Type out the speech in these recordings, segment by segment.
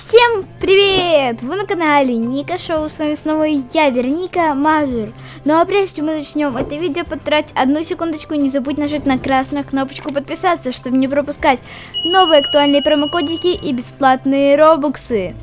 Всем привет! Вы на канале Ника Шоу, с вами снова я, Верника Мазур. Ну а прежде чем мы начнем это видео, потратить одну секундочку, не забудь нажать на красную кнопочку подписаться, чтобы не пропускать новые актуальные промокодики и бесплатные робоксы.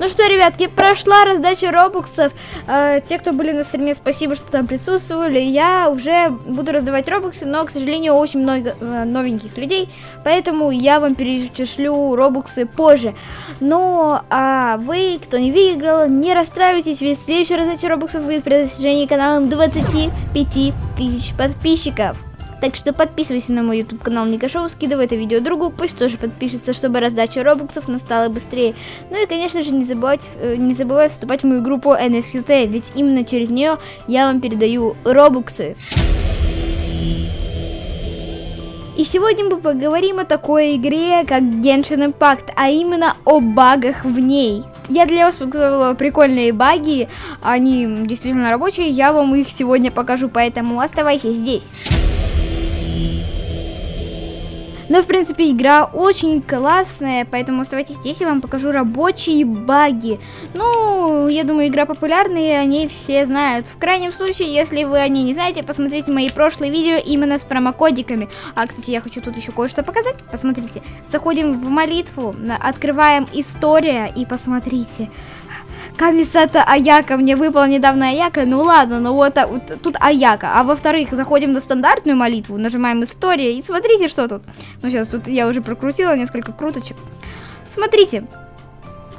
Ну что, ребятки, прошла раздача робоксов. Э, те, кто были на стриме, спасибо, что там присутствовали. Я уже буду раздавать робоксы, но, к сожалению, очень много э, новеньких людей, поэтому я вам перечислю робоксы позже. Но а вы, кто не выиграл, не расстраивайтесь, ведь следующая раздача робоксов будет при достижении каналом 25 тысяч подписчиков. Так что подписывайся на мой YouTube канал Ника Шоу, скидывай это видео другу, пусть тоже подпишется, чтобы раздача робоксов настала быстрее. Ну и, конечно же, не забывать, э, не забывай вступать в мою группу NSQT, ведь именно через нее я вам передаю робоксы. И сегодня мы поговорим о такой игре, как Genshin Impact, а именно о багах в ней. Я для вас подготовила прикольные баги, они действительно рабочие, я вам их сегодня покажу, поэтому оставайся здесь. Но, в принципе, игра очень классная, поэтому оставайтесь здесь, я вам покажу рабочие баги. Ну, я думаю, игра популярная, и они все знают. В крайнем случае, если вы о ней не знаете, посмотрите мои прошлые видео именно с промокодиками. А, кстати, я хочу тут еще кое-что показать. Посмотрите. Заходим в молитву, открываем история и посмотрите. Камисата Аяка, мне выпала недавно Аяка, ну ладно, ну вот, а, вот тут Аяка. А во-вторых, заходим на стандартную молитву, нажимаем история и смотрите, что тут. Ну сейчас, тут я уже прокрутила несколько круточек. Смотрите.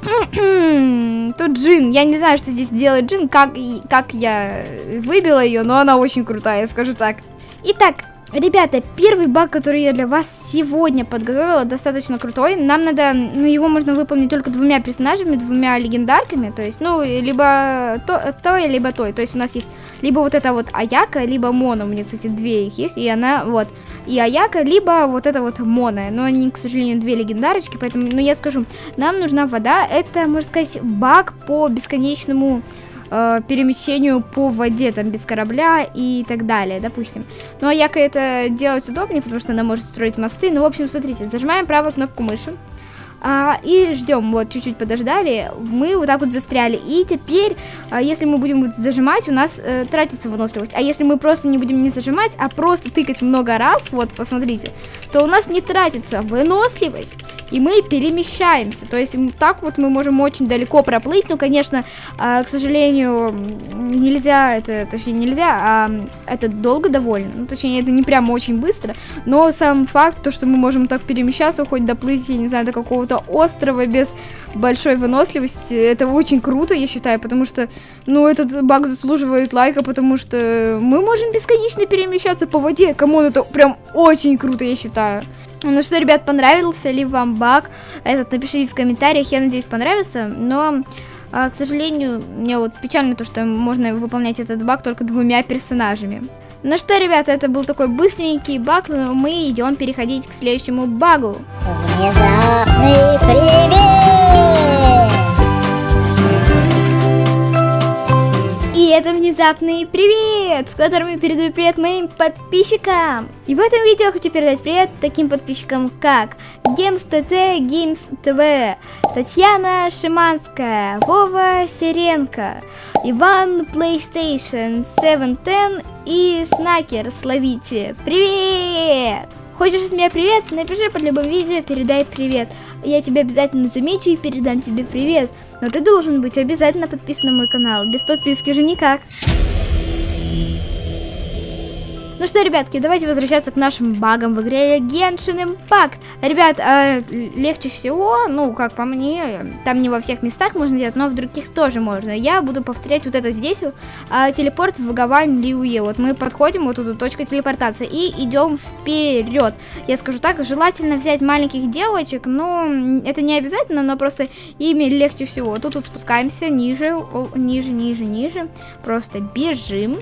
Тут Джин, я не знаю, что здесь делает Джин, как, как я выбила ее, но она очень крутая, скажу так. Итак, Ребята, первый баг, который я для вас сегодня подготовила, достаточно крутой. Нам надо, ну, его можно выполнить только двумя персонажами, двумя легендарками. То есть, ну, либо то, то либо той. То есть у нас есть либо вот это вот Аяка, либо Мона. У меня, кстати, две их есть. И она, вот, и Аяка, либо вот это вот Мона. Но они, к сожалению, две легендарочки, поэтому, ну, я скажу, нам нужна вода. Это, можно сказать, баг по бесконечному э, перемещению по воде, там, без корабля и так далее, допустим. Ну, а Яко это делать удобнее, потому что она может строить мосты. Ну, в общем, смотрите, зажимаем правую кнопку мыши. А, и ждем, вот, чуть-чуть подождали, мы вот так вот застряли. И теперь, а, если мы будем вот зажимать, у нас э, тратится выносливость. А если мы просто не будем не зажимать, а просто тыкать много раз, вот, посмотрите, то у нас не тратится выносливость, и мы перемещаемся. То есть так вот мы можем очень далеко проплыть, но, конечно, э, к сожалению, нельзя, это, точнее, нельзя, а это долго довольно. Ну, точнее, это не прямо очень быстро, но сам факт, то, что мы можем так перемещаться, хоть доплыть, я не знаю, до какого-то какого-то острова без большой выносливости. Это очень круто, я считаю, потому что, ну, этот баг заслуживает лайка, потому что мы можем бесконечно перемещаться по воде. Кому это прям очень круто, я считаю. Ну что, ребят, понравился ли вам баг? Этот напишите в комментариях, я надеюсь, понравится. Но, а, к сожалению, мне вот печально то, что можно выполнять этот баг только двумя персонажами. Ну что, ребята, это был такой быстренький баг, но мы идем переходить к следующему багу. Внезапный привет! И это внезапный привет, в котором я передаю привет моим подписчикам. И в этом видео я хочу передать привет таким подписчикам, как Games TT, Games TV, Татьяна Шиманская, Вова Серенко, Иван PlayStation 710 и Снакер, словите. Привет! Хочешь от меня привет? Напиши под любым видео, передай привет. Я тебя обязательно замечу и передам тебе привет. Но ты должен быть обязательно подписан на мой канал. Без подписки же никак. Ну что, ребятки, давайте возвращаться к нашим багам в игре Genshin Impact. Ребят, э, легче всего, ну, как по мне, там не во всех местах можно делать, но в других тоже можно. Я буду повторять вот это здесь, э, телепорт в Гавань Лиуе. Вот мы подходим, вот тут точка телепортации, и идем вперед. Я скажу так, желательно взять маленьких девочек, но это не обязательно, но просто ими легче всего. Тут вот спускаемся ниже, о, ниже, ниже, ниже, просто бежим.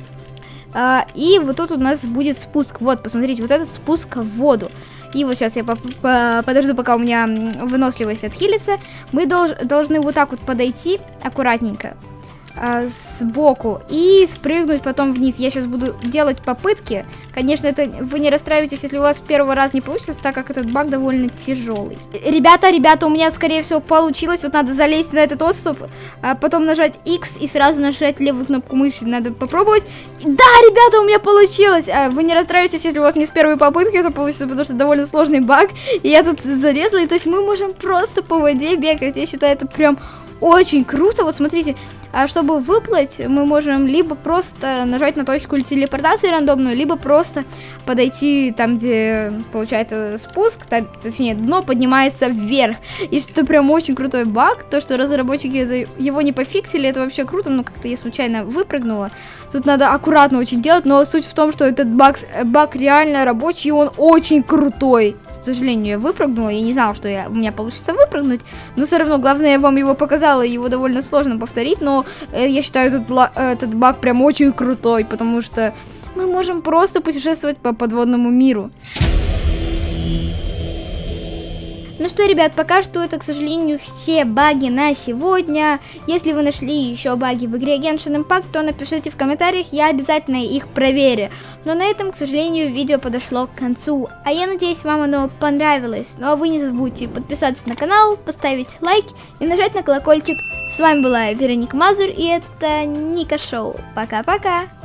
А, и вот тут у нас будет спуск. Вот, посмотрите, вот этот спуск в воду. И вот сейчас я по по подожду, пока у меня выносливость отхилится. Мы долж должны вот так вот подойти аккуратненько. А, сбоку и спрыгнуть потом вниз. Я сейчас буду делать попытки. Конечно, это вы не расстраивайтесь, если у вас первый раз не получится, так как этот баг довольно тяжелый. Ребята, ребята, у меня, скорее всего, получилось. Вот надо залезть на этот отступ, а потом нажать X и сразу нажать левую кнопку мыши. Надо попробовать. Да, ребята, у меня получилось. А, вы не расстраивайтесь, если у вас не с первой попытки это получится, потому что довольно сложный баг. И я тут залезла, и то есть мы можем просто по воде бегать. Я считаю, это прям очень круто. Вот смотрите, а чтобы выплыть, мы можем либо просто нажать на точку телепортации рандомную, либо просто подойти там, где получается спуск, там, точнее, дно поднимается вверх. И что прям очень крутой баг, то, что разработчики его не пофиксили, это вообще круто, но как-то я случайно выпрыгнула. Тут надо аккуратно очень делать, но суть в том, что этот баг, баг реально рабочий, и он очень крутой к сожалению, я выпрыгнула. Я не знала, что я, у меня получится выпрыгнуть. Но все равно, главное, я вам его показала. Его довольно сложно повторить. Но э, я считаю этот, этот баг прям очень крутой. Потому что мы можем просто путешествовать по подводному миру. Ну что, ребят, пока что это, к сожалению, все баги на сегодня. Если вы нашли еще баги в игре Genshin Impact, то напишите в комментариях, я обязательно их проверю. Но на этом, к сожалению, видео подошло к концу. А я надеюсь, вам оно понравилось. Ну а вы не забудьте подписаться на канал, поставить лайк и нажать на колокольчик. С вами была Вероника Мазур, и это Ника Шоу. Пока-пока!